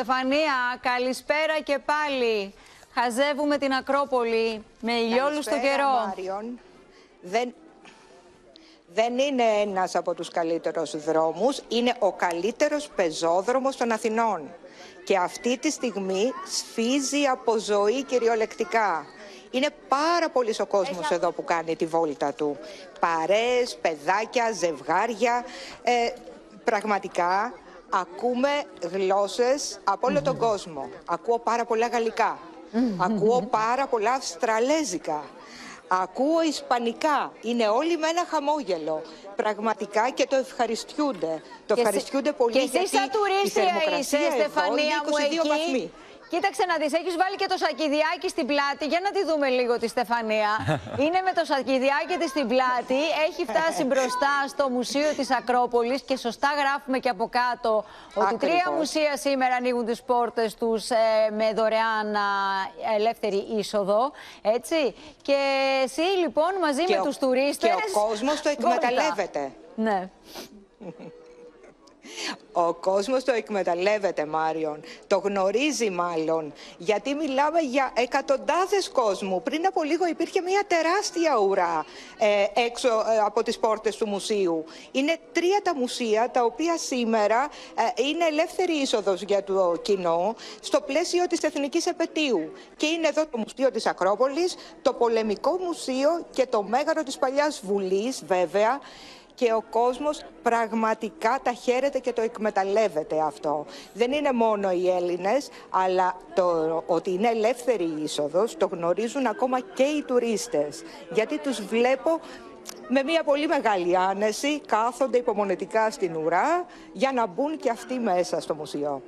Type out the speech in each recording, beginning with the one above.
Στεφανία, καλησπέρα και πάλι. Χαζεύουμε την Ακρόπολη με ηλιόλους στο Καλησπέρα, καιρό. Μάριον. Δεν, δεν είναι ένας από τους καλύτερους δρόμους, είναι ο καλύτερος πεζόδρομος των Αθηνών. Και αυτή τη στιγμή σφίζει από ζωή κυριολεκτικά. Είναι πάρα πολύς ο κόσμος εδώ που κάνει τη βόλτα του. Παρέες, παιδάκια, ζευγάρια. Ε, πραγματικά ακούμε γλώσσες από όλο τον κόσμο. Ακούω πάρα πολλά γαλλικά. Ακούω πάρα πολλά αυστραλέζικα. Ακούω ισπανικά. Είναι όλοι με ένα χαμόγελο. Πραγματικά και το ευχαριστιούνται. Το Και εσύ- ευχαριστιούνται πολύ Και εσύ γιατί σαν η τουρίστρια θερμοκρασία είσαι, εδώ Στεφανία είναι μου 22 εκεί. βαθμοί. Κοίταξε να δεις, έχεις βάλει και το σακιδιάκι στην πλάτη. Για να τη δούμε λίγο τη Στεφανία. Είναι με το σακιδιάκι της στην πλάτη. Έχει φτάσει μπροστά στο Μουσείο της Ακρόπολης και σωστά γράφουμε και από κάτω ότι τρία Ακριβώς. μουσεία σήμερα ανοίγουν τις πόρτες τους ε, με δωρεάν α, ελεύθερη είσοδο. Έτσι. Και εσύ λοιπόν μαζί Και με ο- τους τουρίστες... Και ο κόσμος το βόλτα. εκμεταλλεύεται. Ναι. Ο κόσμος το εκμεταλλεύεται, Μάριον. Το γνωρίζει μάλλον. Γιατί μιλάμε για εκατοντάδες κόσμου. Πριν από λίγο υπήρχε μια τεράστια ουρά ε, έξω ε, από τις πόρτες του μουσείου. Είναι τρία τα μουσεία τα οποία σήμερα ε, είναι ελεύθερη είσοδος για το κοινό στο πλαίσιο της Εθνικής Επαιτίου. Και είναι εδώ το Μουσείο της Ακρόπολης, το Πολεμικό Μουσείο και το Μέγαρο της Παλιάς Βουλής βέβαια και ο κόσμος πραγματικά τα χαίρεται και το εκμεταλλεύεται αυτό. Δεν είναι μόνο οι Έλληνες, αλλά το ότι είναι ελεύθερη η είσοδος το γνωρίζουν ακόμα και οι τουρίστες. Γιατί τους βλέπω με μια πολύ μεγάλη άνεση, κάθονται υπομονετικά στην ουρά για να μπουν και αυτοί μέσα στο μουσείο.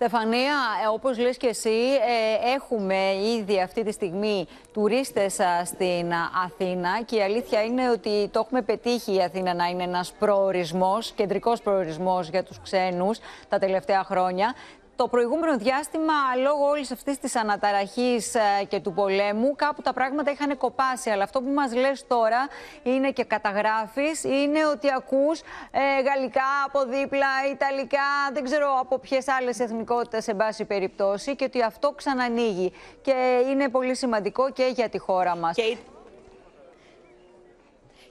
Στεφανία, ε, όπως λες και εσύ, ε, έχουμε ήδη αυτή τη στιγμή τουρίστες α, στην α, Αθήνα και η αλήθεια είναι ότι το έχουμε πετύχει η Αθήνα να είναι ένας προορισμός, κεντρικός προορισμός για τους ξένους τα τελευταία χρόνια. Το προηγούμενο διάστημα, λόγω όλης αυτής της αναταραχής ε, και του πολέμου, κάπου τα πράγματα είχαν κοπάσει. Αλλά αυτό που μας λες τώρα είναι και καταγράφεις, είναι ότι ακούς ε, γαλλικά από δίπλα, ιταλικά, δεν ξέρω από ποιες άλλες εθνικότητες σε πάση περιπτώσει και ότι αυτό ξανανοίγει. Και είναι πολύ σημαντικό και για τη χώρα μας. Και,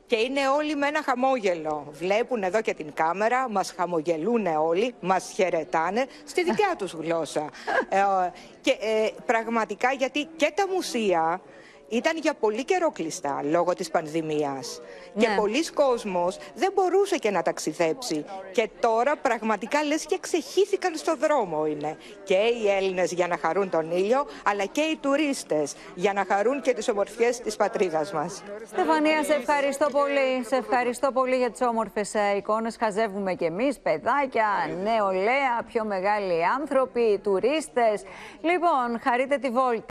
και είναι όλοι με ένα χαμόγελο. Βλέπουν εδώ και την κάμερα, μας χαμογελούν όλοι, μας χαιρετάνε στη δικιά τους γλώσσα. Ε, και ε, πραγματικά γιατί και τα μουσεία ήταν για πολύ καιρό κλειστά λόγω της πανδημίας. Και Ναι. πολλοί κόσμος δεν μπορούσε και να ταξιδέψει. Και τώρα πραγματικά λες και ξεχύθηκαν στο δρόμο είναι. Και οι Έλληνες για να χαρούν τον ήλιο, αλλά και οι τουρίστες για να χαρούν και τις ομορφιές της πατρίδας μας. Στεφανία, σε ευχαριστώ πολύ. Σε ευχαριστώ πολύ για τις όμορφες ε, εικόνες. Χαζεύουμε κι εμείς, παιδάκια, νεολαία, πιο μεγάλοι άνθρωποι, τουρίστες. Λοιπόν, χαρείτε τη βόλτα.